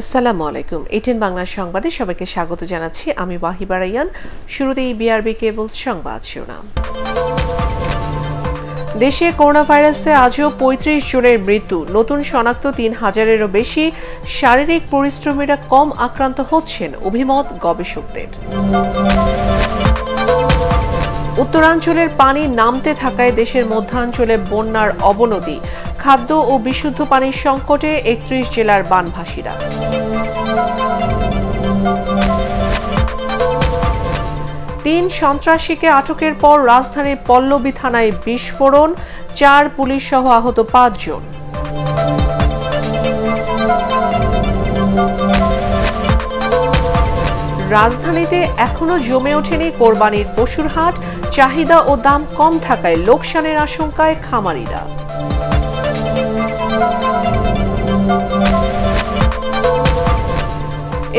আসসালামু আলাইকুম। এটিএন বাংলা সংবাদে সবাইকে স্বাগত জানাচ্ছি। আমি ওয়াহিবা রাইয়ান। শুরুতেই বিআরবি কেবল সংবাদ শিরোনাম। দেশে করোনা ভাইরাসে আজও পঁয়ত্রিশ জনের মৃত্যু। নতুন শনাক্ত তিন হাজারেরও বেশি শারীরিক পরিশ্রমীরা কম আক্রান্ত হচ্ছেন অভিমত গবেষকদের। উত্তরাঞ্চলের পানি নামতে থাকায় দেশের মধ্যাঞ্চলে বন্যার অবনতি, খাদ্য ও বিশুদ্ধ পানির সংকটে একত্রিশ জেলার বানভাসীরা। তিন সন্ত্রাসীকে আটকের পর রাজধানীর পল্লবী থানায় বিস্ফোরণ, চার পুলিশ সহ আহত পাঁচজন। রাজধানীতে এখনও জমে ওঠেনি কোরবানির পশুর হাট চাহিদা ও দাম কম থাকায় লোকসানের আশঙ্কায় খামারিরা।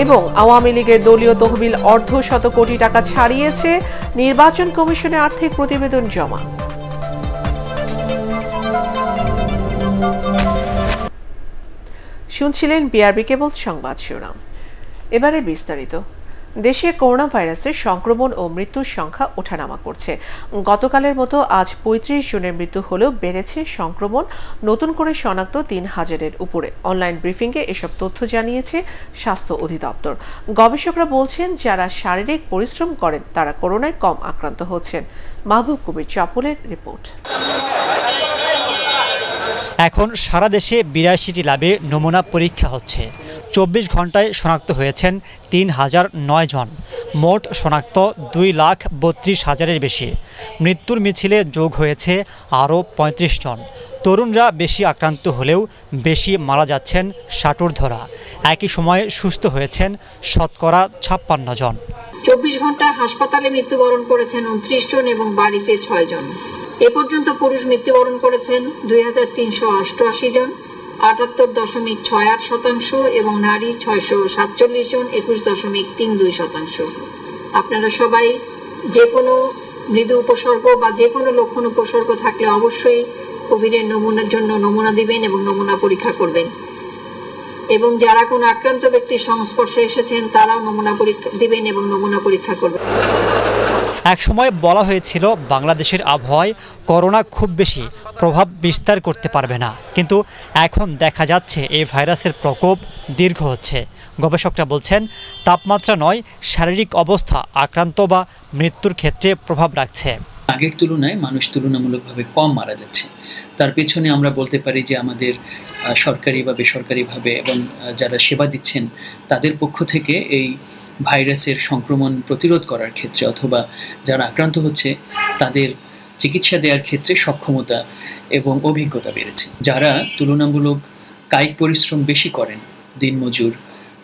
এবং আওয়ামী লীগের দলীয় তহবিল অর্ধ শত কোটি টাকা ছাড়িয়েছে নির্বাচন কমিশনে আর্থিক প্রতিবেদন জমা। শুনছিলেন বিআরবি কেবল সংবাদ শিরোনাম। এবারে বিস্তারিত। দেশে করোনা ভাইরাসের সংক্রমণ ও মৃত্যুর সংখ্যা ওঠানামা করছে। গতকালের মতো আজ পঁয়ত্রিশ জনের মৃত্যু হলেও বেড়েছে সংক্রমণ। নতুন করে শনাক্ত তিন হাজারের উপরে। অনলাইন ব্রিফিংয়ে এসব তথ্য জানিয়েছে স্বাস্থ্য অধিদপ্তর। গবেষকরা বলছেন, যারা শারীরিক পরিশ্রম করেন, তারা করোনায় কম আক্রান্ত হচ্ছেন। মাহবুব কবির চাপলের রিপোর্ট। এখন সারা দেশে বিরাশিটি ল্যাবে নমুনা পরীক্ষা হচ্ছে। চব্বিশ ঘন্টায় শনাক্ত হয়েছেন তিন হাজার নয় জন। মোট শনাক্ত দুই লাখ বত্রিশ হাজারের বেশি। মৃত্যুর মিছিলে যোগ হয়েছে আরও পঁয়ত্রিশ জন। তরুণরা বেশি আক্রান্ত হলেও বেশি মারা যাচ্ছেন ধরা একই সময়ে সুস্থ হয়েছেন শতকরা ছাপ্পান্ন জন। চব্বিশ ঘন্টায় হাসপাতালে মৃত্যুবরণ করেছেন উনত্রিশ জন এবং বাড়িতে ছয় জন। এ পর্যন্ত পুরুষ মৃত্যুবরণ করেছেন দুই জন। আটাত্তর দশমিক ছয় আট শতাংশ এবং নারী ছয়শো সাতচল্লিশ জন একুশ দশমিক তিন দুই শতাংশ। আপনারা সবাই যে কোনো মৃদু উপসর্গ বা যে কোনো লক্ষণ উপসর্গ থাকলে অবশ্যই কোভিডের নমুনার জন্য নমুনা দিবেন এবং নমুনা পরীক্ষা করবেন। এবং যারা কোনো আক্রান্ত ব্যক্তির সংস্পর্শে এসেছেন, তারাও নমুনা পরীক্ষা দিবেন এবং নমুনা পরীক্ষা করবেন। একসময় বলা হয়েছিল, বাংলাদেশের আবহাওয়ায় করোনা খুব বেশি প্রভাব বিস্তার করতে পারবে না। কিন্তু এখন দেখা যাচ্ছে এই ভাইরাসের প্রকোপ দীর্ঘ হচ্ছে। গবেষকরা বলছেন, তাপমাত্রা নয়, শারীরিক অবস্থা, আক্রান্ত বা মৃত্যুর ক্ষেত্রে প্রভাব রাখছে। আগের তুলনায় মানুষ তুলনামূলকভাবে কম মারা যাচ্ছে। তার পেছনে আমরা বলতে পারি যে আমাদের সরকারি বা বেসরকারিভাবে এবং যারা সেবা দিচ্ছেন, তাদের পক্ষ থেকে এই ভাইরাসের সংক্রমণ প্রতিরোধ করার ক্ষেত্রে অথবা যারা আক্রান্ত হচ্ছে, তাদের চিকিৎসা দেওয়ার ক্ষেত্রে সক্ষমতা এবং অভিজ্ঞতা বেড়েছে। যারা তুলনামূলক কায়িক পরিশ্রম বেশি করেন, দিনমজুর,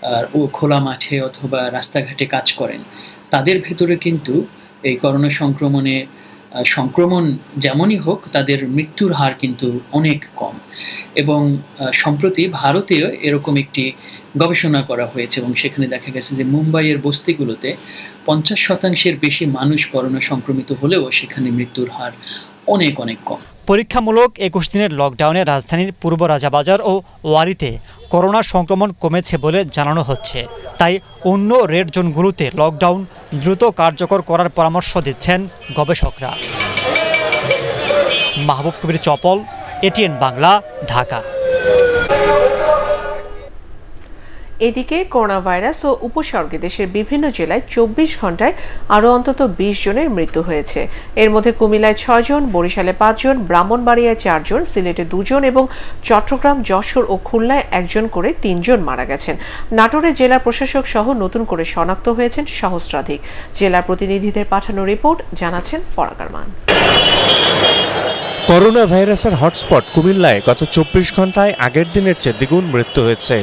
আর, ও খোলা মাঠে অথবা রাস্তাঘাটে কাজ করেন, তাদের ভেতরে কিন্তু এই করোনা সংক্রমণে সংক্রমণ যেমনই হোক, তাদের মৃত্যুর হার কিন্তু অনেক কম। এবং সম্প্রতি ভারতেও এরকম একটি গবেষণা করা হয়েছে এবং সেখানে দেখা গেছে যে মুম্বাইয়ের বস্তিগুলোতে পঞ্চাশ শতাংশের বেশি মানুষ করোনা সংক্রমিত হলেও সেখানে মৃত্যুর হার অনেক অনেক কম। পরীক্ষামূলক একুশ দিনের লকডাউনে রাজধানীর পূর্ব রাজাবাজার ও ওয়ারিতে করোনা সংক্রমণ কমেছে বলে জানানো হচ্ছে। তাই অন্য রেড জোনগুলোতে লকডাউন দ্রুত কার্যকর করার পরামর্শ দিচ্ছেন গবেষকরা। মাহবুব কবির চপল, এটিএন বাংলা, ঢাকা। এদিকে করোনা ভাইরাস ও উপসর্গে দেশের বিভিন্ন জেলায় চব্বিশ ঘন্টায় আরও অন্তত বিশ জনের মৃত্যু হয়েছে। এর মধ্যে কুমিল্লায় ছয়জন বরিশালে পাঁচজন ব্রাহ্মণবাড়িয়ায় চারজন সিলেটে দুজন এবং চট্টগ্রাম, যশোর ও খুলনায় একজন করে তিনজন মারা গেছেন। নাটোরে জেলা প্রশাসক সহ নতুন করে শনাক্ত হয়েছেন সহস্রাধিক। জেলা প্রতিনিধিদের পাঠানো রিপোর্ট, জানাচ্ছেন পরাকারমান করোনা ভাইরাসের হটস্পট কুমিল্লায় গত চব্বিশ ঘন্টায় আগের দিনের চেয়ে দ্বিগুণ মৃত্যু হয়েছে।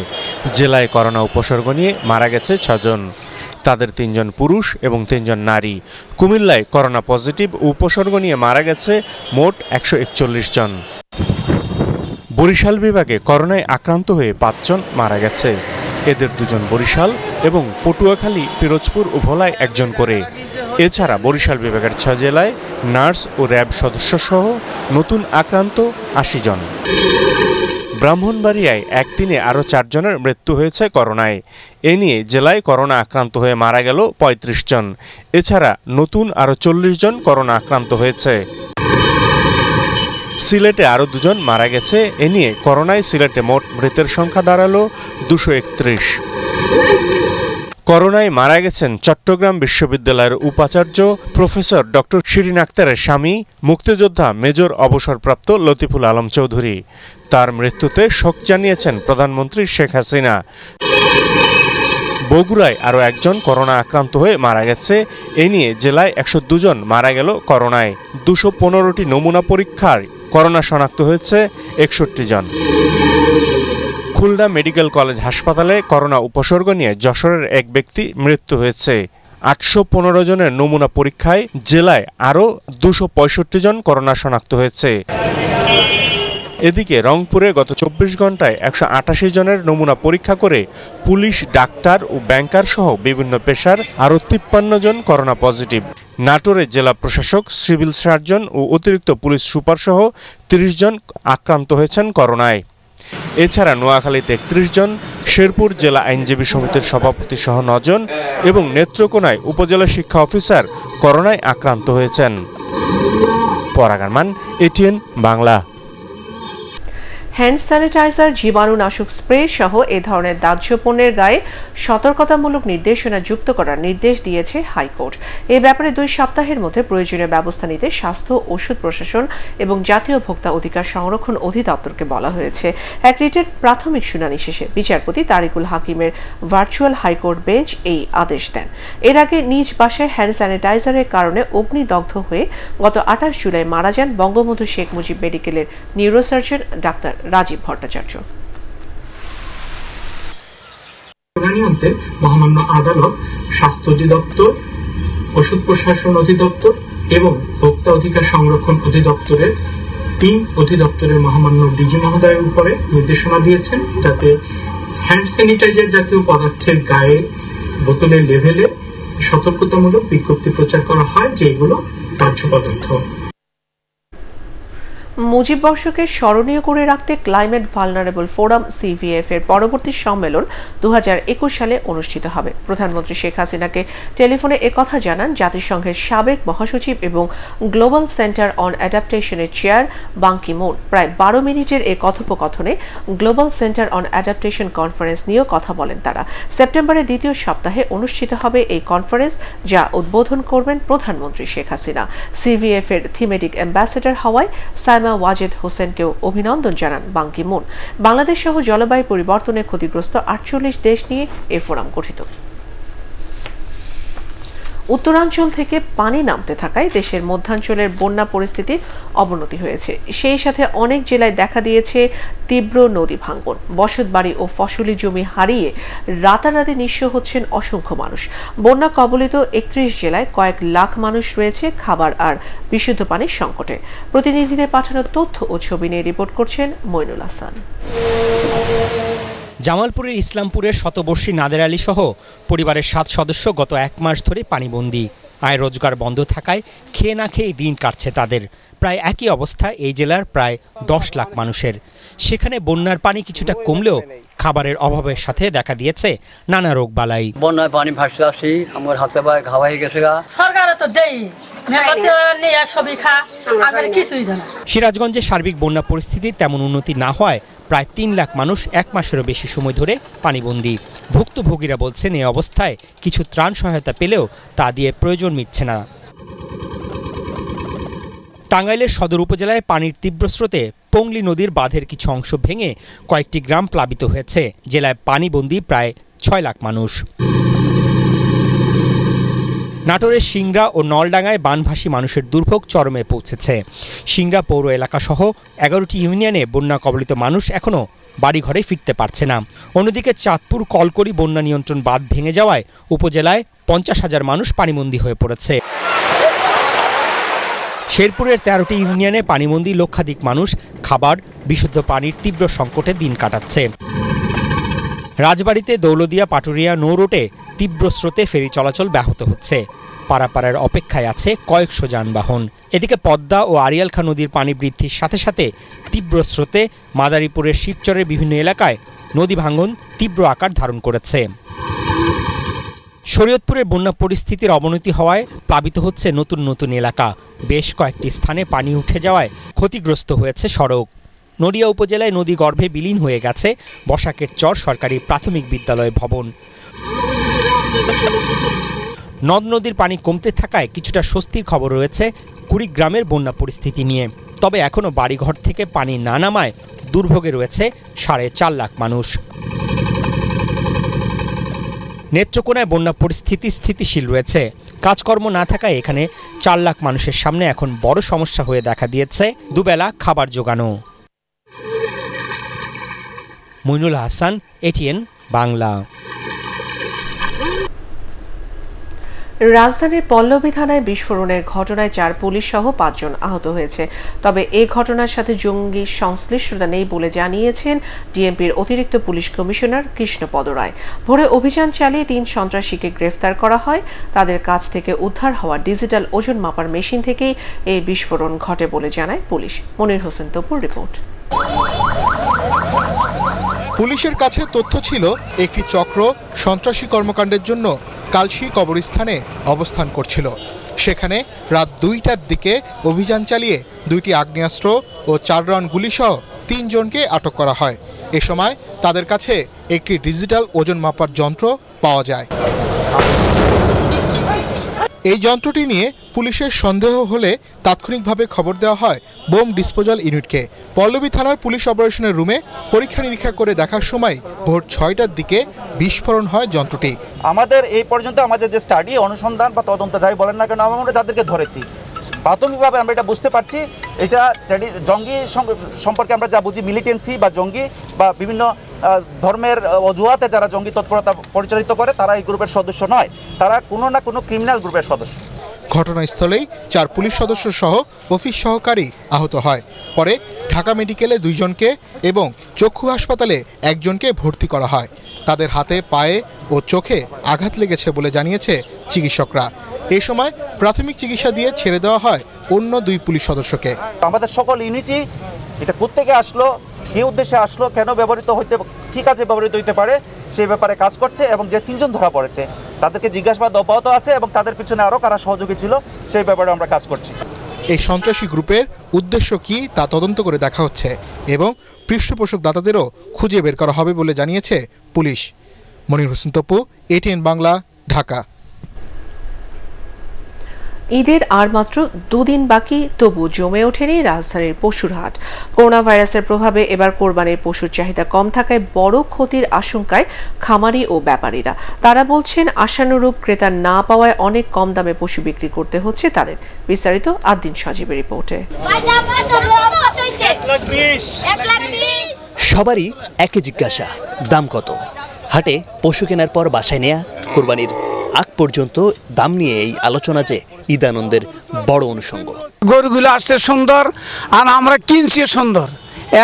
জেলায় করোনা উপসর্গ নিয়ে মারা গেছে ছজন। তাদের তিনজন পুরুষ এবং তিনজন নারী। কুমিল্লায় করোনা পজিটিভ উপসর্গ নিয়ে মারা গেছে মোট একশো একচল্লিশ জন। বরিশাল বিভাগে করোনায় আক্রান্ত হয়ে পাঁচজন মারা গেছে। এদের দুজন বরিশাল এবং পটুয়াখালী, পিরোজপুর ও ভোলায় একজন করে। এছাড়া বরিশাল বিভাগের ছয় জেলায় নার্স ও র্যাব সদস্য সহ নতুন আক্রান্ত আশি জন। ব্রাহ্মণবাড়িয়ায় একদিনে আরও চারজনের মৃত্যু হয়েছে করোনায়। এ নিয়ে জেলায় করোনা আক্রান্ত হয়ে মারা গেল ৩৫ জন। এছাড়া নতুন আরও চল্লিশ জন করোনা আক্রান্ত হয়েছে। সিলেটে আরও দুজন মারা গেছে। এ নিয়ে করোনায় সিলেটে মোট মৃতের সংখ্যা দাঁড়াল দুশো একত্রিশ। করোনায় মারা গেছেন চট্টগ্রাম বিশ্ববিদ্যালয়ের উপাচার্য প্রফেসর ডক্টর শিরিন আক্তারের স্বামী, মুক্তিযোদ্ধা মেজর অবসরপ্রাপ্ত লতিফুল আলম চৌধুরী। তার মৃত্যুতে শোক জানিয়েছেন প্রধানমন্ত্রী শেখ হাসিনা। বগুড়ায় আরও একজন করোনা আক্রান্ত হয়ে মারা গেছে। এ নিয়ে জেলায় একশো দুজন মারা গেল করোনায়। দুশো পনেরোটি নমুনা পরীক্ষার করোনা শনাক্ত হয়েছে একষট্টি জন। খুলনা মেডিকেল কলেজ হাসপাতালে করোনা উপসর্গ নিয়ে যশোরের এক ব্যক্তি মৃত্যু হয়েছে। আটশো পনেরো জনের নমুনা পরীক্ষায় জেলায় আরও দুশো পঁয়ষট্টি জন করোনা শনাক্ত হয়েছে। এদিকে রংপুরে গত চব্বিশ ঘন্টায় একশো আটাশি জনের নমুনা পরীক্ষা করে পুলিশ, ডাক্তার ও ব্যাংকার সহ বিভিন্ন পেশার আরও তিপ্পান্ন জন করোনা পজিটিভ। নাটোরে জেলা প্রশাসক, সিভিল সার্জন ও অতিরিক্ত পুলিশ সুপার সহ তিরিশ জন আক্রান্ত হয়েছেন করোনায়। এছাড়া নোয়াখালীতে একত্রিশ জন, শেরপুর জেলা আইনজীবী সমিতির সভাপতি সহ নজন এবং নেত্রকোনায় উপজেলা শিক্ষা অফিসার করোনায় আক্রান্ত হয়েছেন। পরাগারমান, এটিএন বাংলা। হ্যান্ড স্যানিটাইজার জীবাণুনাশক স্প্রে সহ এ ধরনের দাহ্য পণ্যের গায়ে সতর্কতামূলক নির্দেশনা যুক্ত করার নির্দেশ দিয়েছে হাইকোর্ট। এ ব্যাপারে দুই সপ্তাহের মধ্যে প্রয়োজনীয় ব্যবস্থা নিতে স্বাস্থ্য, ওষুধ প্রশাসন এবং জাতীয় ভোক্তা অধিকার সংরক্ষণ অধিদপ্তরকে বলা হয়েছে। এক রিটের প্রাথমিক শুনানি শেষে বিচারপতি তারিকুল হাকিমের ভার্চুয়াল হাইকোর্ট বেঞ্চ এই আদেশ দেন। এর আগে নিজ বাসায় হ্যান্ড স্যানিটাইজারের কারণে অগ্নিদগ্ধ হয়ে গত আঠাশ জুলাই মারা যান বঙ্গবন্ধু শেখ মুজিব মেডিকেলের নিউরোসার্জন ডাক্তার রাজীব ভট্টাচার্য। মহামান্য আদালত, স্বাস্থ্য অধিদপ্তর, ওষুধ প্রশাসন অধিদপ্তর এবং ভোক্তা অধিকার সংরক্ষণ অধিদপ্তরের তিন অধিদপ্তরের মহামান্য ডিজি মহোদয়ের উপরে নির্দেশনা দিয়েছেন যাতে হ্যান্ড স্যানিটাইজার জাতীয় পদার্থের গায়ে, বোতলের লেভেলে সতর্কতামূলক বিজ্ঞপ্তি প্রচার করা হয় যে এগুলো দাহ্য পদার্থ মুজিব বর্ষকে স্মরণীয় করে রাখতে ক্লাইমেট ভালনারেবল ফোরাম সিভিএফ এর পরবর্তী সম্মেলন দুহাজার একুশ সালে অনুষ্ঠিত হবে। প্রধানমন্ত্রী শেখ হাসিনাকে টেলিফোনে একথা জানান জাতিসংঘের সাবেক মহাসচিব এবং গ্লোবাল সেন্টার অন অ্যাডাপ্টেশনের চেয়ার বাংকি মুন প্রায় বারো মিনিটের এ কথোপকথনে global centre on adaptation conference নিয়েও কথা বলেন তারা। সেপ্টেম্বরের দ্বিতীয় সপ্তাহে অনুষ্ঠিত হবে এই কনফারেন্স, যা উদ্বোধন করবেন প্রধানমন্ত্রী শেখ হাসিনা। সিভিএফ এর থিমেটিক অ্যাম্বাসেডর হওয়ায় সাইমা ওয়াজেদ হোসেনকেও অভিনন্দন জানান বাংকিমুন বাংলাদেশ সহ জলবায়ু পরিবর্তনে ক্ষতিগ্রস্ত আটচল্লিশ দেশ নিয়ে এ ফোরাম গঠিত। উত্তরাঞ্চল থেকে পানি নামতে থাকায় দেশের মধ্যাঞ্চলের বন্যা পরিস্থিতির অবনতি হয়েছে। সেই সাথে অনেক জেলায় দেখা দিয়েছে তীব্র নদী ভাঙ্গন বসতবাড়ি ও ফসলি জমি হারিয়ে রাতারাতি নিঃস্ব হচ্ছেন অসংখ্য মানুষ। বন্যা কবলিত একত্রিশ জেলায় কয়েক লাখ মানুষ রয়েছে খাবার আর বিশুদ্ধ পানির সংকটে। প্রতিনিধিদের পাঠানো তথ্য ও ছবি নিয়ে রিপোর্ট করছেন মইনুল হাসান। জামালপুরের ইসলামপুরের শতবর্ষী নাদের আলী সহ পরিবারের সাত সদস্য গত এক মাস ধরে পানিবন্দী। আয় রোজগার বন্ধ থাকায় খেয়ে না খেয়ে দিন কাটছে তাদের। প্রায় একই অবস্থা এই জেলার প্রায় দশ লাখ মানুষের। সেখানে বন্যার পানি কিছুটা কমলেও খাবারের অভাবের সাথে দেখা দিয়েছে নানা রোগ বালাই বন্যায় পানি ভাসতে আসছি আমার হাতে পায়ে ঘাওয়া হয়ে গেছে গা। সরকারে তো দেই। জানা সিরাজগঞ্জে সার্বিক বন্যা পরিস্থিতির তেমন উন্নতি না হওয়ায় প্রায় তিন লাখ মানুষ এক মাসেরও বেশি সময় ধরে পানিবন্দী। ভুক্তভোগীরা বলছেন এই অবস্থায় কিছু ত্রাণ সহায়তা পেলেও তা দিয়ে প্রয়োজন মিটছে না। টাঙ্গাইলের সদর উপজেলায় পানির তীব্র স্রোতে পংলি নদীর বাঁধের কিছু অংশ ভেঙে কয়েকটি গ্রাম প্লাবিত হয়েছে। জেলায় পানিবন্দী প্রায় ছয় লাখ মানুষ। নাটোরের সিংড়া ও নলডাঙ্গায় বানভাসী মানুষের দুর্ভোগ চরমে পৌঁছেছে। সিংড়া পৌর এলাকাসহ এগারোটি ইউনিয়নে বন্যা কবলিত মানুষ এখনও বাড়িঘরে ফিরতে পারছে না। অন্যদিকে চাঁদপুর কলকরি বন্যা নিয়ন্ত্রণ বাঁধ ভেঙে যাওয়ায় উপজেলায় পঞ্চাশ হাজার মানুষ পানিবন্দী হয়ে পড়েছে। শেরপুরের তেরোটি ইউনিয়নে পানিবন্দী লক্ষাধিক মানুষ খাবার, বিশুদ্ধ পানির তীব্র সংকটে দিন কাটাচ্ছে। রাজবাড়িতে দৌলদিয়া পাটুরিয়া নৌ রুটে তীব্র স্রোতে ফেরি চলাচল ব্যাহত হচ্ছে। পারাপাড়ার অপেক্ষায় আছে কয়েকশো যানবাহন। এদিকে পদ্মা ও আরিয়ালখা নদীর পানি বৃদ্ধির সাথে সাথে তীব্র স্রোতে মাদারীপুরের শিবচরের বিভিন্ন এলাকায় নদী ভাঙন তীব্র আকার ধারণ করেছে। শরীয়তপুরের বন্যা পরিস্থিতির অবনতি হওয়ায় প্লাবিত হচ্ছে নতুন নতুন এলাকা। বেশ কয়েকটি স্থানে পানি উঠে যাওয়ায় ক্ষতিগ্রস্ত হয়েছে সড়ক। নদিয়া উপজেলায় নদী গর্ভে বিলীন হয়ে গেছে বসাকের চর সরকারি প্রাথমিক বিদ্যালয় ভবন। নদ নদীর পানি কমতে থাকায় কিছুটা স্বস্তির খবর রয়েছে কুড়িগ্রামের বন্যা পরিস্থিতি নিয়ে। তবে এখনও বাড়িঘর থেকে পানি না নামায় দুর্ভোগে রয়েছে সাড়ে চার লাখ মানুষ। নেত্রকোনায় বন্যা পরিস্থিতি স্থিতিশীল রয়েছে। কাজকর্ম না থাকায় এখানে চার লাখ মানুষের সামনে এখন বড় সমস্যা হয়ে দেখা দিয়েছে দুবেলা খাবার জোগানো। মইনুল হাসান, এটিএন বাংলা। রাজধানীর পল্লবী থানায় বিস্ফোরণের ঘটনায় চার পুলিশ সহ পাঁচজন আহত হয়েছে। তবে এ ঘটনার সাথে জঙ্গি সংশ্লিষ্টতা নেই বলে জানিয়েছেন ডিএমপির অতিরিক্ত পুলিশ কমিশনার কৃষ্ণপদ রায়। ভোরে অভিযান চালিয়ে তিন সন্ত্রাসীকে গ্রেফতার করা হয়। তাদের কাছ থেকে উদ্ধার হওয়া ডিজিটাল ওজন মাপার মেশিন থেকেই এই বিস্ফোরণ ঘটে বলে জানায় পুলিশ। মনির হোসেন তপুর রিপোর্ট। পুলিশের কাছে তথ্য ছিল, একটি চক্র সন্ত্রাসী কর্মকাণ্ডের জন্য কালশি কবরস্থানে অবস্থান করছিল। সেখানে রাত দুইটার দিকে অভিযান চালিয়ে দুইটি আগ্নেয়াস্ত্র ও চার রান গুলিসহ তিনজনকে আটক করা হয়। এ সময় তাদের কাছে একটি ডিজিটাল ওজন মাপার যন্ত্র পাওয়া যায়। এই যন্ত্রটি নিয়ে পুলিশের সন্দেহ হলে তাৎক্ষণিকভাবে খবর দেওয়া হয় বোম ডিসপোজাল ইউনিটকে। পল্লবী থানার পুলিশ অপারেশনের রুমে পরীক্ষা নিরীক্ষা করে দেখার সময় ভোর ছয়টার দিকে বিস্ফোরণ হয় যন্ত্রটি। আমাদের এই পর্যন্ত আমাদের যে স্টাডি, অনুসন্ধান বা তদন্ত যাই বলেন না কেন, আমরা যাদেরকে ধরেছি প্রাথমিকভাবে আমরা এটা বুঝতে পারছি, এটা জঙ্গি সম্পর্কে আমরা যা বুঝি মিলিটেন্সি বা জঙ্গি বা বিভিন্ন ধর্মের অজুহাতে যারা জঙ্গি তৎপরতা পরিচালিত করে, তারা এই গ্রুপের সদস্য নয়। তারা কোনো না কোনো ক্রিমিনাল গ্রুপের সদস্য। ঘটনাস্থলেই চার পুলিশ সদস্য সহ অফিস সহকারী আহত হয়। পরে ঢাকা মেডিকেলে দুইজনকে এবং চক্ষু হাসপাতালে একজনকে ভর্তি করা হয়। তাদের হাতে পায়ে ও চোখে আঘাত লেগেছে বলে জানিয়েছে চিকিৎসকরা। এই সময় প্রাথমিক চিকিৎসা দিয়ে ছেড়ে দেওয়া হয় অন্য দুই পুলিশ সদস্যকে। আমাদের সকল ইউনিটই এটা কোত্থেকে আসলো কী উদ্দেশ্যে আসলো কেন ব্যবহৃত হইতে কী কাজে ব্যবহৃত হইতে পারে সেই ব্যাপারে কাজ করছে এবং যে তিনজন ধরা পড়েছে তাদেরকে জিজ্ঞাসাবাদ অব্যাহত আছে এবং তাদের পিছনে আরও কারা সহযোগী ছিল সেই ব্যাপারে আমরা কাজ করছি। এই সন্ত্রাসী গ্রুপের উদ্দেশ্য কি তা তদন্ত করে দেখা হচ্ছে এবং পৃষ্ঠপোষক দাতাদেরও খুঁজে বের করা হবে বলে জানিয়েছে পুলিশ। মনির হোসেন তপু এটিএন বাংলা ঢাকা। ঈদের আর মাত্র দুদিন বাকি তবু জমে ওঠেনি রাজধানীর পশুর হাট। করোনা ভাইরাসের প্রভাবে এবার কোরবানির পশুর চাহিদা কম থাকায় বড় ক্ষতির আশঙ্কায় খামারি ও ব্যাপারীরা। তারা বলছেন আশানুরূপ ক্রেতা না পাওয়ায় অনেক কম দামে পশু বিক্রি করতে হচ্ছে তাদের। বিস্তারিত আদিন সজীবের রিপোর্টে। সবারই একই জিজ্ঞাসা দাম কত? হাটে পশু কেনার পর বাসায় নেয়া কোরবানির আগ পর্যন্ত দাম নিয়ে এই আলোচনা যে ঈদানন্দের বড় অনুষঙ্গ। গরুগুলো আসছে সুন্দর আর আমরা কিনছি সুন্দর।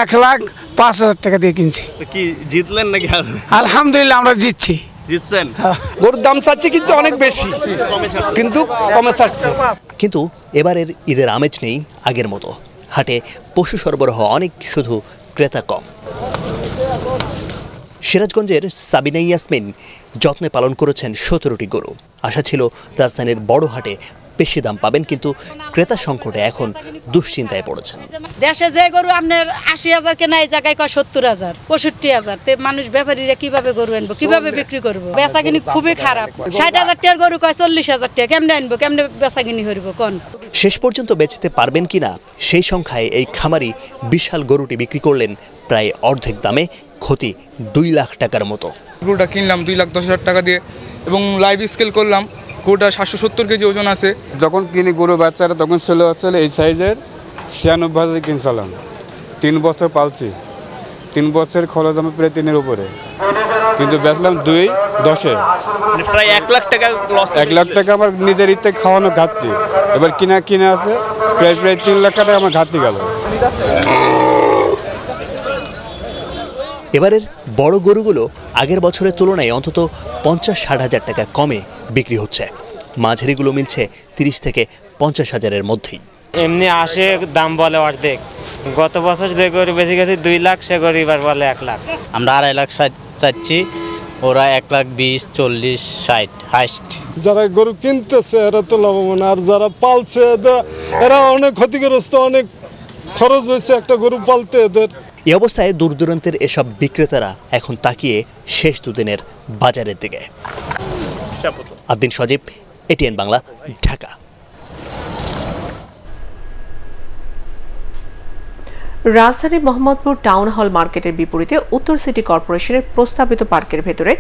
এক লাখ পাঁচ হাজার টাকা দিয়ে কিনছি। কি জিতলেন নাকি আলহামদুলিল্লাহ আমরা জিতছি। জিতছেন? গরুর দাম চাচ্ছি কিন্তু অনেক বেশি কিন্তু কমে ছাড়ছে। কিন্তু এবারের ঈদের আমেজ নেই আগের মতো। হাটে পশু সরবরাহ অনেক শুধু ক্রেতা কম। সিরাজগঞ্জের সাবিনা ইয়াসমিন যত্নে পালন করেছেন সতেরোটি গরু। আশা ছিল রাজধানীর বড় হাটে বেশি দাম পাবেন কিন্তু ক্রেতা সংকটে এখন দুশ্চিন্তায় পড়েছেন। দেশে যে গরু আপনার আশি হাজার কেনা এই জায়গায় কয় সত্তর হাজার পঁয়ষট্টি হাজার তে মানুষ ব্যাপারীরা কীভাবে গরু আনব কীভাবে বিক্রি করব? বেচা কিনি খুবই খারাপ। ষাট হাজার টাকার গরু কয় চল্লিশ হাজার টাকা কেমনে আনব কেমনে বেচা কিনি করব কোন? শেষ পর্যন্ত বেচতে পারবেন কিনা সেই সংখ্যায় এই খামারি বিশাল গরুটি বিক্রি করলেন প্রায় অর্ধেক দামে ক্ষতি দুই লাখ টাকার মতো। গরুটা কিনলাম দুই লাখ দশ হাজার টাকা দিয়ে এবং লাইভ স্কেল করলাম গরুটা সাতশো সত্তর কেজি ওজন আছে। যখন কিনি গরু বাচ্চারা তখন ছিল আসলে এই সাইজের ছিয়ানব্বই হাজার কিনছিলাম। তিন বছর পালছি। তিন বছর খরচ আমার প্রায় তিনের উপরে। কিন্তু বেচলাম দুই দশে। মানে প্রায় এক লাখ টাকা লস এক লাখ টাকা আমার নিজের ইতে খাওয়ানো ঘাটতি। এবার কিনা কিনে আছে প্রায় প্রায় তিন লাখ টাকা আমার ঘাটতি গেল। এবারের বড় গরুগুলো আগের বছরের তুলনায় অন্তত পঞ্চাশ ষাট হাজার টাকা কমে বিক্রি হচ্ছে। মাঝারিগুলো মিলছে তিরিশ থেকে পঞ্চাশ হাজারের মধ্যেই। এমনি আসে দাম বলে অর্ধেক। গত বছর যে গরু বেশি গেছে দুই লাখ সে গরু এবার বলে এক লাখ। আমরা আড়াই লাখ ষাট চাচ্ছি ওরা এক লাখ বিশ চল্লিশ ষাট হাইস্ট। যারা গরু কিনতেছে এরা তো লাভবান। আর যারা পালছে এরা অনেক ক্ষতিগ্রস্ত অনেক খরচ হয়েছে একটা গরু পালতে। এদের এই অবস্থায় দূর দূরান্তের এসব বিক্রেতারা এখন তাকিয়ে শেষ দুদিনের বাজারের দিকে। আদিন সজীব এটিএন বাংলা ঢাকা। রাজধানী মোহাম্মদপুর টাউন হল মার্কেটের বিপরীতে উত্তর সিটি কর্পোরেশনের প্রস্তাবিত পার্কের ভেতরে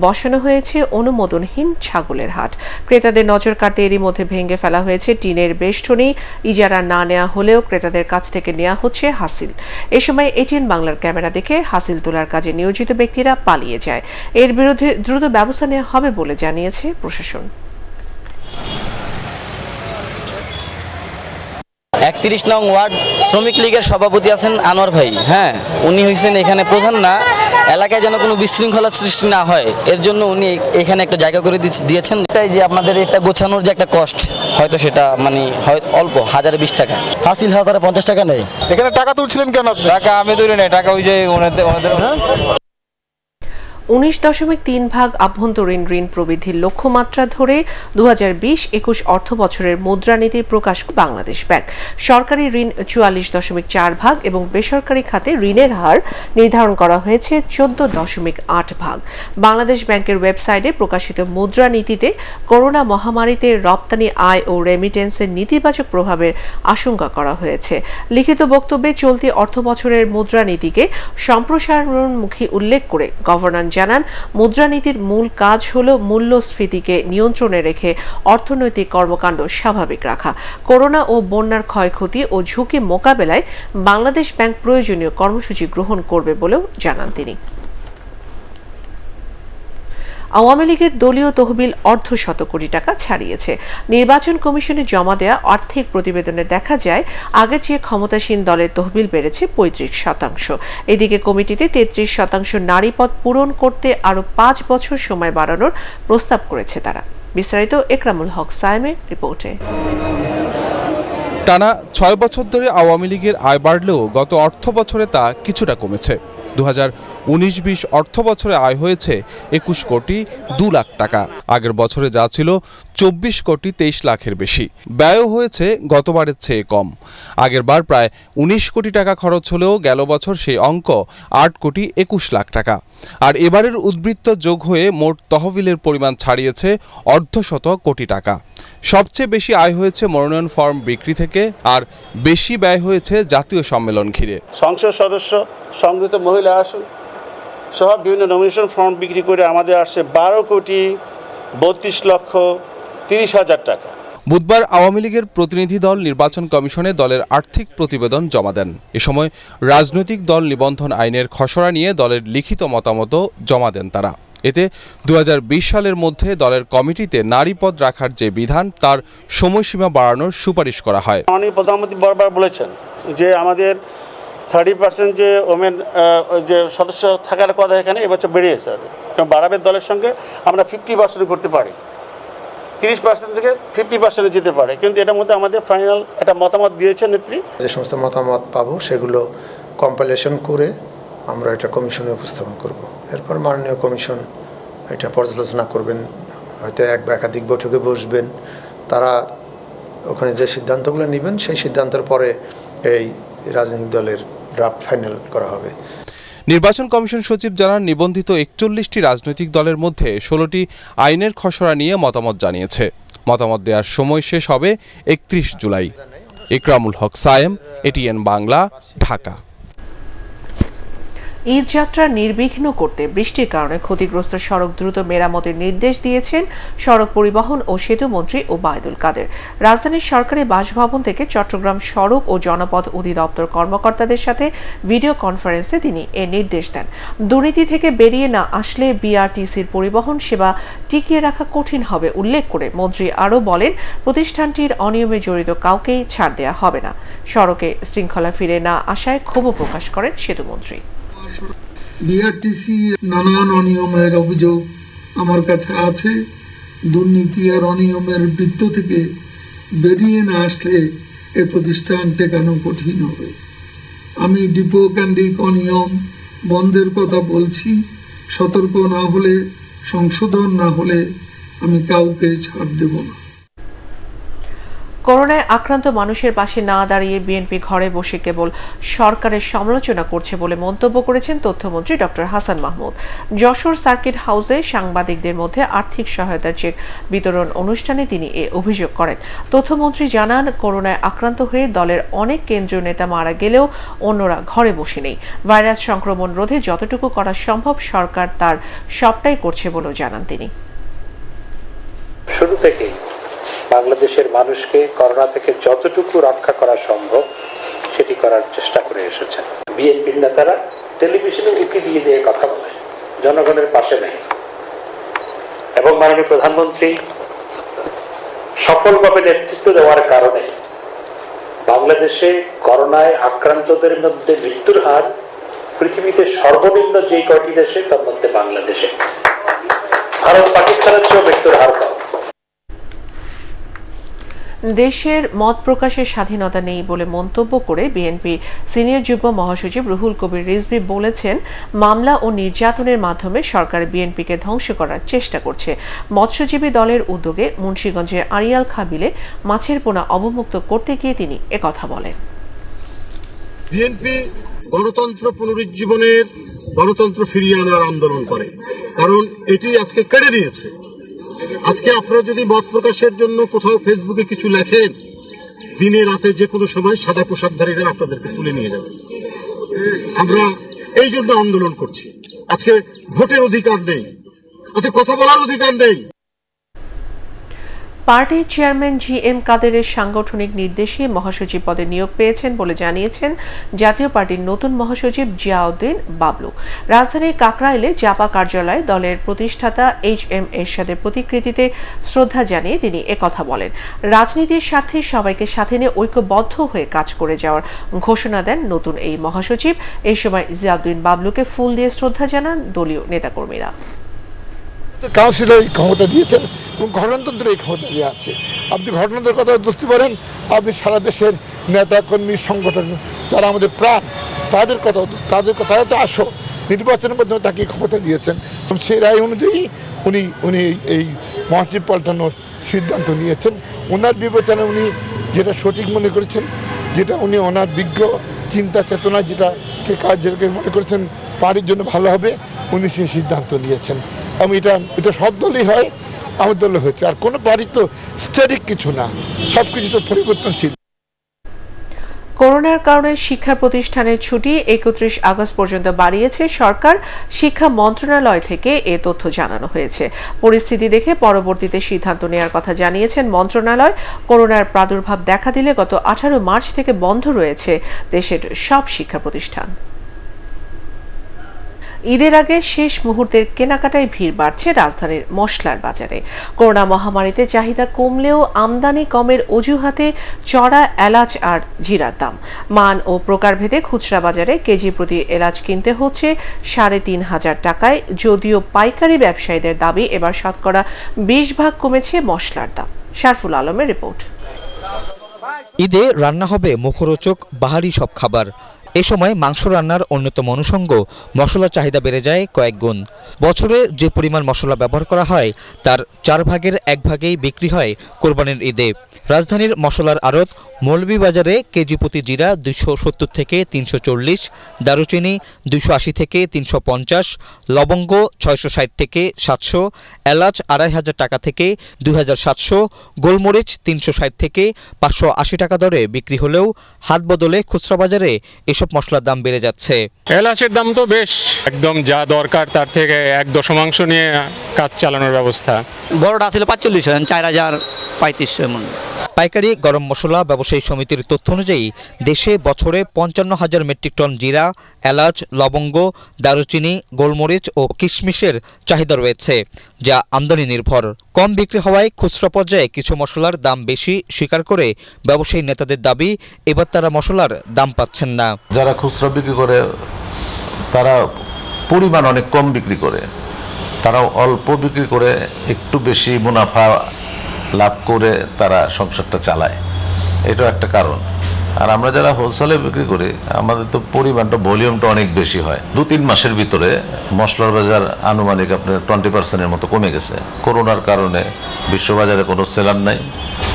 বসানো হয়েছে অনুমোদনহীন ছাগলের হাট। ক্রেতাদের নজর কাটতে এরই মধ্যে ভেঙে ফেলা হয়েছে টিনের বেষ্টনী। ইজারা না নেওয়া হলেও ক্রেতাদের কাছ থেকে নেওয়া হচ্ছে হাসিল। এ সময় এটিএন বাংলার ক্যামেরা দেখে হাসিল তোলার কাজে নিয়োজিত ব্যক্তিরা পালিয়ে যায়। এর বিরুদ্ধে দ্রুত ব্যবস্থা নেওয়া হবে বলে জানিয়েছে প্রশাসন। একত্রিশ নং ওয়ার্ড শ্রমিক লীগের সভাপতি আছেন আনোয়ার ভাই। হ্যাঁ উনি হয়েছেন এখানে প্রধান না এলাকায় যেন কোনো বিশৃঙ্খলা সৃষ্টি না হয় এর জন্য উনি এখানে একটা জায়গা করে দিয়েছেন। তাই যে আপনাদের এটা গোছানোর যে একটা কষ্ট হয়তো সেটা মানে হয় অল্প হাজারে বিশ টাকা। হাসিল হাজারে পঞ্চাশ টাকা নেই। এখানে টাকা তুলছিলেন কেন টাকা আমি তুলি নাই টাকা ওই যে ওনাদের ওনাদের উনিশ দশমিক তিন ভাগ আভ্যন্তরীণ ঋণ প্রবৃদ্ধির লক্ষ্যমাত্রা ধরে দু হাজার বিশ একুশ অর্থ বছরের মুদ্রানীতির প্রকাশ বাংলাদেশ ব্যাংক। সরকারি ঋণ চুয়াল্লিশ দশমিক চার ভাগ এবং বেসরকারি খাতে ঋণের হার নির্ধারণ করা হয়েছে চোদ্দ দশমিক আট ভাগ। বাংলাদেশ ব্যাংকের ওয়েবসাইটে প্রকাশিত মুদ্রানীতিতে করোনা মহামারীতে রপ্তানি আয় ও রেমিটেন্সের নেতিবাচক প্রভাবের আশঙ্কা করা হয়েছে। লিখিত বক্তব্যে চলতি অর্থ বছরের মুদ্রানীতিকে সম্প্রসারণমুখী উল্লেখ করে গভর্নর জানান, মুদ্রানীতির মূল কাজ হল মূল্যস্ফীতিকে নিয়ন্ত্রণে রেখে অর্থনৈতিক কর্মকাণ্ড স্বাভাবিক রাখা। করোনা ও বন্যার ক্ষয়ক্ষতি ও ঝুঁকি মোকাবেলায় বাংলাদেশ ব্যাংক প্রয়োজনীয় কর্মসূচি গ্রহণ করবে বলেও জানান তিনি। আওয়ামী লীগের দলীয় তহবিল অর্ধশত কোটি টাকা ছাড়িয়েছে। নির্বাচন কমিশনে জমা দেওয়া আর্থিক প্রতিবেদনে দেখা যায়, আগের চেয়ে ক্ষমতাসীন দলের তহবিল বেড়েছে পঁয়ত্রিশ শতাংশ। এদিকে কমিটিতে তেত্রিশ শতাংশ নারী পদ পূরণ করতে আরও পাঁচ বছর সময় বাড়ানোর প্রস্তাব করেছে তারা। বিস্তারিত একরামুল হক সায়েমের রিপোর্টে। টানা ছয় বছর ধরে আওয়ামী লীগের আয় বাড়লেও গত অর্থ বছরে তা কিছুটা কমেছে। দু হাজার উনিশ বিশ অর্থ বছরে আয় হয়েছে একুশ কোটি দু লাখ টাকা। আগের বছরে যা ছিল চব্বিশ কোটি তেইশ লাখের বেশি। ব্যয়ও হয়েছে গতবারের চেয়ে কম। আগের বার প্রায় উনিশ কোটি টাকা খরচ হলেও গেল বছর সেই অঙ্ক আট কোটি একুশ লাখ টাকা। আর এবারের উদ্বৃত্ত যোগ হয়ে মোট তহবিলের পরিমাণ ছাড়িয়েছে অর্ধশত কোটি টাকা। সবচেয়ে বেশি আয় হয়েছে মনোনয়ন ফর্ম বিক্রি থেকে আর বেশি ব্যয় হয়েছে জাতীয় সম্মেলন ঘিরে। সংসদ সদস্য, সংগৃহীত মহিলা আসন। সহ বিভিন্ন নমিনেশন ফর্ম বিক্রি করে আমাদের আসছে বারো কোটি বত্রিশ লক্ষ তিরিশ হাজার টাকা। বুধবার আওয়ামী লীগের প্রতিনিধি দল নির্বাচন কমিশনে দলের আর্থিক প্রতিবেদন জমা দেন। এ সময় রাজনৈতিক দল নিবন্ধন আইনের খসড়া নিয়ে দলের লিখিত মতামতও জমা দেন তারা। এতে দু হাজার বিশ সালের মধ্যে দলের কমিটিতে নারী পদ রাখার যে বিধান তার সময়সীমা বাড়ানোর সুপারিশ করা হয়। প্রধানমন্ত্রী বারবার বলেছেন যে আমাদের থার্টি পার্সেন্ট যে ওমেন যে সদস্য থাকার কথা এখানে এবছর বেড়িয়েছে কারণ বাড়াবের দলের সঙ্গে আমরা ফিফটি পার্সেন্ট করতে পারি। তিরিশ পার্সেন্ট থেকে ফিফটি পার্সেন্টে যেতে পারে। কিন্তু এটার মধ্যে আমাদের ফাইনাল একটা মতামত দিয়েছে নেত্রী। যে সমস্ত মতামত পাবো সেগুলো কম্পাইলেশন করে আমরা এটা কমিশনে উপস্থাপন করব। এরপর মাননীয় কমিশন এটা পর্যালোচনা করবেন। হয়তো এক বা একাধিক বৈঠকে বসবেন। তারা ওখানে যে সিদ্ধান্তগুলো নেবেন, সেই সিদ্ধান্তের পরে এই রাজনৈতিক দলের ড্রাফট ফাইনাল করা হবে। নির্বাচন কমিশন সচিব জানান, নিবন্ধিত একচল্লিশটি রাজনৈতিক দলের মধ্যে ষোলোটি আইনের খসড়া নিয়ে মতামত জানিয়েছে। মতামত দেওয়ার সময় শেষ হবে একত্রিশ জুলাই। ইকরামুল হক, সায়েম, এটিএন বাংলা, ঢাকা। ঈদ যাত্রা নির্বিঘ্ন করতে বৃষ্টির কারণে ক্ষতিগ্রস্ত সড়ক দ্রুত মেরামতের নির্দেশ দিয়েছেন সড়ক পরিবহন ও সেতু মন্ত্রী ওবায়দুল কাদের। রাজধানীর সরকারি বাসভবন থেকে চট্টগ্রাম সড়ক ও জনপথ অধিদপ্তর কর্মকর্তাদের সাথে ভিডিও কনফারেন্সে তিনি এ নির্দেশ দেন। দুর্নীতি থেকে বেরিয়ে না আসলে বিআরটিসির পরিবহন সেবা টিকিয়ে রাখা কঠিন হবে উল্লেখ করে মন্ত্রী আরও বলেন, প্রতিষ্ঠানটির অনিয়মে জড়িত কাউকেই ছাড় দেওয়া হবে না। সড়কে শৃঙ্খলা ফিরে না আসায় ক্ষোভ প্রকাশ করেন সেতুমন্ত্রী বিআরটিসি নানান অনিয়মের অভিযোগ আমার কাছে আছে। দুর্নীতি আর অনিয়মের বৃত্ত থেকে বেরিয়ে না আসলে এ প্রতিষ্ঠান টেকানো কঠিন হবে। আমি ডিপো ক্যান্ডিক অনিয়ম বন্ধের কথা বলছি। সতর্ক না হলে, সংশোধন না হলে আমি কাউকে ছাড় দেব না। করোনায় আক্রান্ত মানুষের পাশে না দাঁড়িয়ে বিএনপি ঘরে বসে কেবল সরকারের সমালোচনা করছে বলে মন্তব্য করেছেন তথ্যমন্ত্রী ডক্টর হাসান মাহমুদ। যশোর সার্কিট হাউসে সাংবাদিকদের মধ্যে আর্থিক সহায়তার চেক বিতরণ অনুষ্ঠানে তিনি এ অভিযোগ করেন। তথ্যমন্ত্রী জানান, করোনায় আক্রান্ত হয়ে দলের অনেক কেন্দ্রীয় নেতা মারা গেলেও অন্যরা ঘরে বসে নেই। ভাইরাস সংক্রমণ রোধে যতটুকু করা সম্ভব সরকার তার সবটাই করছে বলেও জানান তিনি। শুরু থেকেই বাংলাদেশের মানুষকে করোনা থেকে যতটুকু রক্ষা করা সম্ভব, সেটি করার চেষ্টা করে এসেছেন। বিএনপির নেতারা টেলিভিশনে উকি দিয়ে দিয়ে কথা বলে, জনগণের পাশে নেই। এবং মাননীয় প্রধানমন্ত্রী, সফলভাবে নেতৃত্ব দেওয়ার কারণে বাংলাদেশে করোনায় আক্রান্তদের মধ্যে মৃত্যুর হার পৃথিবীতে সর্বনিম্ন যে কয়টি দেশে, তার মধ্যে বাংলাদেশে। ভারত পাকিস্তানের চেয়েও মৃত্যুর হার কম। দেশের মত প্রকাশের স্বাধীনতা নেই বলে মন্তব্য করে বিএনপি সিনিয়র যুগ্ম মহাসচিব রুহুল কবির রিজভি বলেছেন, মামলা ও নির্যাতনের মাধ্যমে সরকার বিএনপিকে ধ্বংস করার চেষ্টা করছে। মৎস্যজীবী দলের উদ্যোগে মুন্সীগঞ্জের আড়িয়াল খাবিলে মাছের পোনা অবমুক্ত করতে গিয়ে তিনি একথা বলেন। বিএনপি গণতন্ত্র পুনরুজ্জীবনের গণতন্ত্র ফিরিয়ে আনার আন্দোলন করে। কারণ এটি আজকে কেড়ে নিয়েছে। আজকে আপনারা যদি মত প্রকাশের জন্য কোথাও ফেসবুকে কিছু লেখেন, দিনে রাতে যে কোনো সময় সাদা পোশাকধারীরা আপনাদেরকে তুলে নিয়ে যাবে। আমরা এই জন্য আন্দোলন করছি। আজকে ভোটের অধিকার নেই। আচ্ছা কথা বলার অধিকার নেই। পার্টির চেয়ারম্যান জি এম কাদেরের সাংগঠনিক নির্দেশে মহাসচিব পদে নিয়োগ পেয়েছেন বলে জানিয়েছেন জাতীয় পার্টির নতুন মহাসচিব জিয়াউদ্দিন বাবলু। রাজধানীর কাকরাইলে জাপা কার্যালয়ে দলের প্রতিষ্ঠাতা এইচ এম এরশাদের প্রতিকৃতিতে শ্রদ্ধা জানিয়ে তিনি একথা বলেন। রাজনীতির স্বার্থে সবাইকে সাথে নিয়ে ঐক্যবদ্ধ হয়ে কাজ করে যাওয়ার ঘোষণা দেন নতুন এই মহাসচিব। এই সময় জিয়াউদ্দিন বাবলুকে ফুল দিয়ে শ্রদ্ধা জানান দলীয় নেতাকর্মীরা। কাউন্সিলর এই ক্ষমতা দিয়েছেন এবং গণতন্ত্র এই ক্ষমতা দিয়ে আছে। আপনি ঘটনার কথা বুঝতে পারেন, আপনি সারা দেশের নেতা, কর্মী, সংগঠন যারা আমাদের প্রাণ, তাদের কথা তাদের কথা তো আসো। নির্বাচনের মাধ্যমে তাকে ক্ষমতা দিয়েছেন। এবং সেই রায় অনুযায়ী উনি উনি এই- মহাসচিব পাল্টানোর সিদ্ধান্ত নিয়েছেন। ওনার বিবেচনায় উনি যেটা সঠিক মনে করেছেন, যেটা উনি ওনার বিজ্ঞ চিন্তা চেতনা যেটা কে কাজ যেটাকে মনে করেছেন পার্টির জন্য ভালো হবে, উনি সেই সিদ্ধান্ত নিয়েছেন। এবং এটা এটা সব দলই হয়, আমার দলে হয়েছে। আর কোনো পার্টি তো স্ট্যাটিক কিছু না। সব কিছু তো পরিবর্তনশীল। করোনার কারণে শিক্ষা প্রতিষ্ঠানের ছুটি একত্রিশ আগস্ট পর্যন্ত বাড়িয়েছে সরকার। শিক্ষা মন্ত্রণালয় থেকে এ তথ্য জানানো হয়েছে। পরিস্থিতি দেখে পরবর্তীতে সিদ্ধান্ত নেওয়ার কথা জানিয়েছেন মন্ত্রণালয়। করোনার প্রাদুর্ভাব দেখা দিলে গত আঠারো মার্চ থেকে বন্ধ রয়েছে দেশের সব শিক্ষা প্রতিষ্ঠান। ঈদের আগে শেষ মুহূর্তের কেনাকাটায় ভিড় বাড়ছে রাজধানীর মশলার বাজারে। করোনা মহামারীতে চাহিদা কমলেও আমদানি কমের অজুহাতে চড়া এলাচ আর জিরার দাম। মান ও প্রকারভেদে খুচরা বাজারে কেজি প্রতি এলাচ কিনতে হচ্ছে সাড়ে তিন হাজার টাকায়, যদিও পাইকারি ব্যবসায়ীদের দাবি এবার শতকরা বিশ ভাগ কমেছে মশলার দাম। শারফুল আলমের রিপোর্ট। ঈদে রান্না হবে মুখরোচক বাহারি সব খাবার। এ সময় মাংস রান্নার অন্যতম অনুষঙ্গ, মশলার চাহিদা বেড়ে যায় কয়েক গুণ। বছরে যে পরিমাণ মশলা ব্যবহার করা হয়, তার চার ভাগের এক ভাগেই বিক্রি হয় কোরবানির ঈদে। রাজধানীর মশলার আড়ত, মৌলভীবাজারে কেজি প্রতি জিরা দুইশো সত্তর থেকে তিনশো চল্লিশ, দারুচিনি দুইশো আশি থেকে তিনশো পঞ্চাশ, লবঙ্গ ছয়শো ষাট থেকে সাতশো, এলাচ আড়াই হাজার টাকা থেকে দুই হাজার সাতশো, গোলমরিচ তিনশো ষাট থেকে পাঁচশো আশি টাকা দরে বিক্রি হলেও হাত বদলে খুচরা বাজারে এসব মশলার দাম বেড়ে যাচ্ছে। এলাচের দাম তো বেশ। একদম যা দরকার তার থেকে এক দশমাংশ নিয়ে কাজ চালানোর ব্যবস্থা। বড়টা ছিল পাঁচচল্লিশ হাজার চার হাজার পঁয়ত্রিশশো এমন। পাইকারি গরম মশলা ব্যবসায়ী সমিতির তথ্য অনুযায়ী, দেশে বছরে পঞ্চান্ন হাজার মেট্রিক টন জিরা, এলাচ, লবঙ্গ, দারুচিনি, গোলমরিচ ও কিশমিশের চাহিদা রয়েছে, যা আমদানি নির্ভর। কম বিক্রি হওয়ায় খুচরা পর্যায়ে কিছু মশলার দাম বেশি স্বীকার করে ব্যবসায়ী নেতাদের দাবি, এবার তারা মশলার দাম পাচ্ছেন না। যারা খুচরা বিক্রি করে, তারা পরিমাণ অনেক কম বিক্রি করে। তারা অল্প বিক্রি করে, একটু বেশি মুনাফা লাভ করে তারা সংসারটা চালায়। এটাও একটা কারণ। আর আমরা যারা হোলসেলে বিক্রি করি, আমাদের তো পরিমাণটা ভলিউমটা অনেক বেশি হয়। দু তিন মাসের ভিতরে মশলার বাজার আনুমানিক আপনার টোয়েন্টি পার্সেন্টের মতো কমে গেছে। করোনার কারণে বিশ্ববাজারে কোনো সেলার নাই।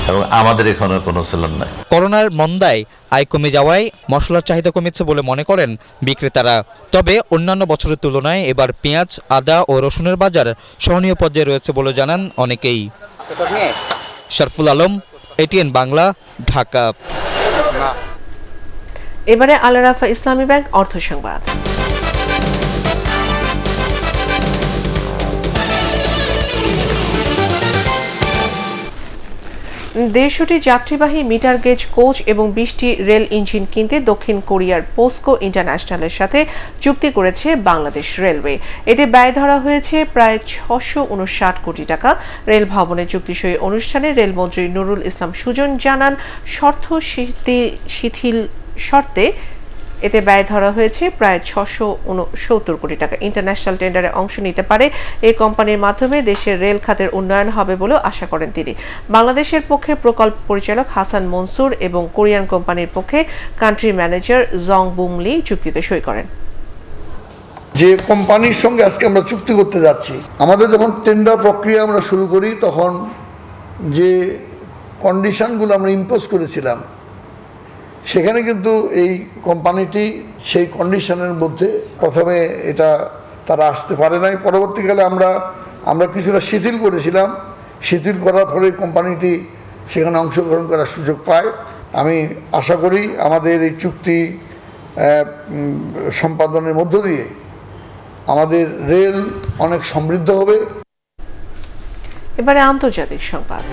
এবং আমাদের এখানে কোনো সেলার নাই। করোনার মন্দায় আয় কমে যাওয়ায় মশলার চাহিদা কমেছে বলে মনে করেন বিক্রেতারা। তবে অন্যান্য বছরের তুলনায় এবার পেঁয়াজ আদা ও রসুনের বাজার সহনীয় পর্যায়ে রয়েছে বলে জানান অনেকেই। শরফুল আলম এটিএন বাংলা ঢাকা। এবারে আলারাফা ইসলামী ব্যাংক অর্থ সংবাদ। দেড়শোটি যাত্রীবাহী মিটার গেজ কোচ এবং বিশটি রেল ইঞ্জিন কিনতে দক্ষিণ কোরিয়ার পোস্কো ইন্টারন্যাশনালের সাথে চুক্তি করেছে বাংলাদেশ রেলওয়ে। এতে ব্যয় ধরা হয়েছে প্রায় ছশো উনষাট কোটি টাকা। রেল ভবনে চুক্তিসই অনুষ্ঠানে রেলমন্ত্রী নুরুল ইসলাম সুজন জানান, শর্ত শিথিল শর্তে এতে ব্যয় ধরা হয়েছে প্রায় ছশো উনসত্তর কোটি টাকা। ইন্টারন্যাশনাল টেন্ডারে অংশ নিতে পারে এই কোম্পানির মাধ্যমে দেশের রেল খাতের উন্নয়ন হবে বলেও আশা করেন তিনি। বাংলাদেশের পক্ষে প্রকল্প পরিচালক হাসান মনসুর এবং কোরিয়ান কোম্পানির পক্ষে কান্ট্রি ম্যানেজার জং বুমলি চুক্তিতে সই করেন। যে কোম্পানির সঙ্গে আজকে আমরা চুক্তি করতে যাচ্ছি, আমাদের যখন টেন্ডার প্রক্রিয়া আমরা শুরু করি, তখন যে কন্ডিশনগুলো আমরা ইম্পোজ করেছিলাম সেখানে কিন্তু এই কোম্পানিটি সেই কন্ডিশনের মধ্যে প্রথমে এটা তারা আসতে পারে নাই। পরবর্তীকালে আমরা আমরা কিছুটা শিথিল করেছিলাম। শিথিল করার ফলে কোম্পানিটি সেখানে অংশগ্রহণ করার সুযোগ পায়। আমি আশা করি আমাদের এই চুক্তি সম্পাদনের মধ্য দিয়ে আমাদের রেল অনেক সমৃদ্ধ হবে। এবারে আন্তর্জাতিক সংবাদ।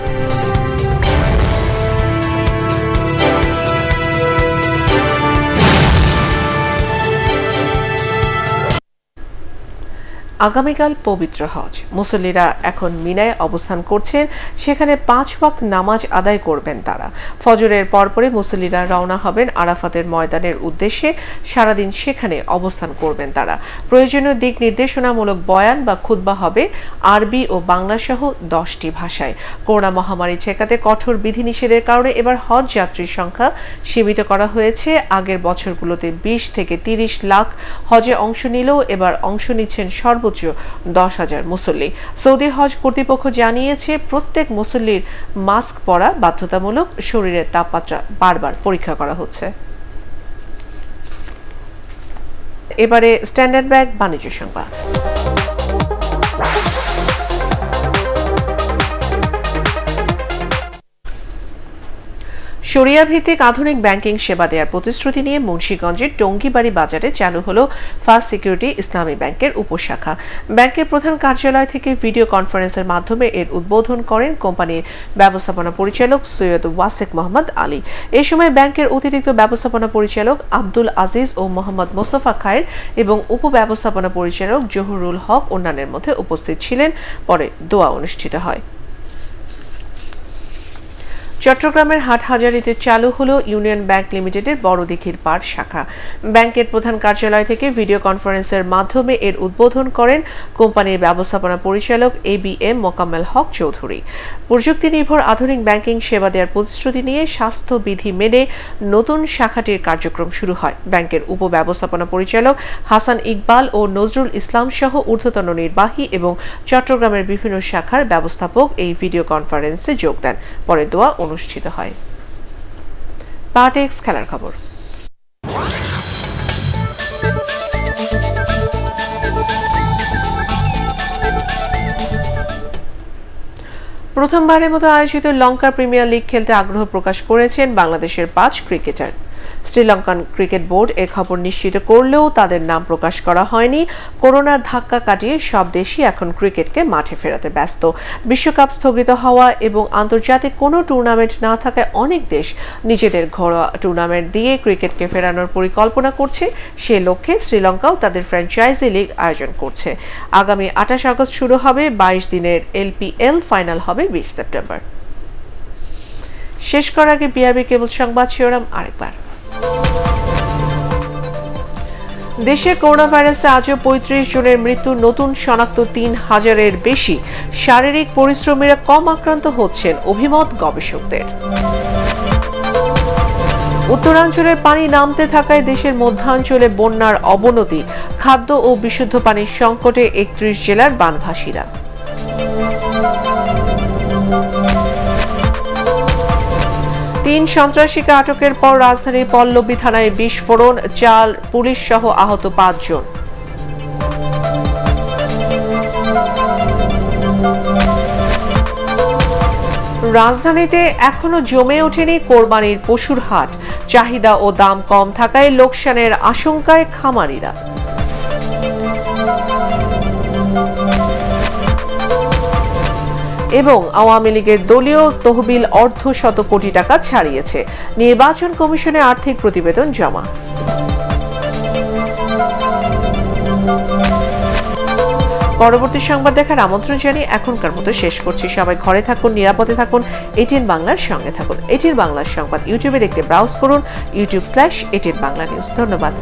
আগামীকাল পবিত্র হজ। মুসল্লিরা এখন মিনায় অবস্থান করছেন, সেখানে পাঁচ ওয়াক্ত নামাজ আদায় করবেন তারা। ফজরের পরপরে মুসল্লিরা রওনা হবেন আরাফাতের ময়দানের উদ্দেশ্যে। সারাদিন সেখানে অবস্থান করবেন তারা। প্রয়োজনীয় দিক নির্দেশনামূলক বয়ান বা খুদ্া হবে আরবি ও বাংলা সহ দশটি ভাষায়। করোনা মহামারী ঠেকাতে কঠোর বিধিনিষেধের কারণে এবার হজ যাত্রীর সংখ্যা সীমিত করা হয়েছে। আগের বছরগুলোতে বিশ থেকে তিরিশ লাখ হজে অংশ নিলেও এবার অংশ নিচ্ছেন সর্ব সর্বোচ্চ দশ হাজার মুসল্লি। সৌদি হজ কর্তৃপক্ষ জানিয়েছে, প্রত্যেক মুসল্লির মাস্ক পরা বাধ্যতামূলক শরীরের তাপমাত্রা বারবার পরীক্ষা করা হচ্ছে। এবারে স্ট্যান্ডার্ড ব্যাগ বাণিজ্য সংবাদ। সরিয়া ভিত্তিক আধুনিক ব্যাংকিং সেবা দেওয়ার প্রতিশ্রুতি নিয়ে মুন্সীগঞ্জের টঙ্গিবাড়ি বাজারে চালু হলো ফার্স্ট সিকিউরিটি ইসলামী ব্যাংকের উপশাখা। ব্যাংকের প্রধান কার্যালয় থেকে ভিডিও কনফারেন্সের মাধ্যমে এর উদ্বোধন করেন কোম্পানির ব্যবস্থাপনা পরিচালক সৈয়দ ওয়াসেক মোহাম্মদ আলী। এ সময় ব্যাংকের অতিরিক্ত ব্যবস্থাপনা পরিচালক আব্দুল আজিজ ও মোহাম্মদ মোস্তফা খায়ের এবং উপব্যবস্থাপনা পরিচালক জহুরুল হক অন্যান্যের মধ্যে উপস্থিত ছিলেন। পরে দোয়া অনুষ্ঠিত হয়। চট্টগ্রামের হাটহাজারিতে চালু হলো ইউনিয়ন ব্যাংক লিমিটেডের বড় দিঘির পাড় শাখা। ব্যাংকের প্রধান কার্যালয় থেকে ভিডিও কনফারেন্সের মাধ্যমে এর উদ্বোধন করেন কোম্পানির ব্যবস্থাপনা পরিচালক A B M Mokammel Haque Chowdhury. প্রযুক্তি নির্ভর আধুনিক ব্যাংকিং সেবা দেওয়ার প্রতিশ্রুতি নিয়ে স্বাস্থ্যবিধি মেনে নতুন শাখাটির কার্যক্রম শুরু হয়। ব্যাংকের উপব্যবস্থাপনা পরিচালক হাসান ইকবাল ও নজরুল ইসলাম সহ ঊর্ধ্বতন নির্বাহী এবং চট্টগ্রামের বিভিন্ন শাখার ব্যবস্থাপক এই ভিডিও কনফারেন্সে যোগ দেন। পরে দোয়া অনুষ্ঠিত হয়। পার্টেক্স খেলার খবর। প্রথমবারের মতো আয়োজিত লঙ্কা প্রিমিয়ার লিগ খেলতে আগ্রহ প্রকাশ করেছেন বাংলাদেশের পাঁচ ক্রিকেটার। শ্রীলঙ্কান ক্রিকেট বোর্ড এর খবর নিশ্চিত করলেও তাদের নাম প্রকাশ করা হয়নি। করোনার ধাক্কা কাটিয়ে সব দেশই এখন ক্রিকেটকে মাঠে ফেরাতে ব্যস্ত। বিশ্বকাপ স্থগিত হওয়া এবং আন্তর্জাতিক কোনো টুর্নামেন্ট না থাকায় অনেক দেশ নিজেদের ঘরোয়া টুর্নামেন্ট দিয়ে ক্রিকেটকে ফেরানোর পরিকল্পনা করছে। সে লক্ষ্যে শ্রীলঙ্কাও তাদের ফ্র্যাঞ্চাইজি লিগ আয়োজন করছে। আগামী আঠাশ আগস্ট শুরু হবে, বাইশ দিনের এলপিএল ফাইনাল হবে বিশ সেপ্টেম্বর। শেষ করার আগে বিআরবি কেবল সংবাদ, শিরোনাম আরেকবার। দেশে করোনা ভাইরাসে আজও পঁয়ত্রিশ জনের মৃত্যু, নতুন শনাক্ত তিন হাজারের বেশি। শারীরিক পরিশ্রমীরা কম আক্রান্ত হচ্ছেন, অভিমত গবেষকদের। উত্তরাঞ্চলের পানি নামতে থাকায় দেশের মধ্যাঞ্চলে বন্যার অবনতি, খাদ্য ও বিশুদ্ধ পানির সংকটে একত্রিশ জেলার বানভাসীরা। তিন সন্ত্রাসীকে আটকের পর রাজধানীর পল্লবী থানায় বিস্ফোরণ, চাল, পুলিশ সহ আহত পাঁচজন। রাজধানীতে এখনও জমে ওঠেনি কোরবানির পশুর হাট। চাহিদা ও দাম কম থাকায় লোকসানের আশঙ্কায় খামারিরা। এবং আওয়ামী লীগের দলীয় তহবিল অর্ধ শত কোটি টাকা ছাড়িয়েছে। নির্বাচন কমিশনে আর্থিক প্রতিবেদন জমা। পরবর্তী সংবাদ দেখার আমন্ত্রণ জানিয়ে এখনকার মতো শেষ করছি। সবাই ঘরে থাকুন, নিরাপদে থাকুন। এটিএন বাংলার সঙ্গে থাকুন। এটিএন বাংলার সংবাদ ইউটিউবে দেখতে ব্রাউজ করুন YouTube slash ATN Bangla news ধন্যবাদ।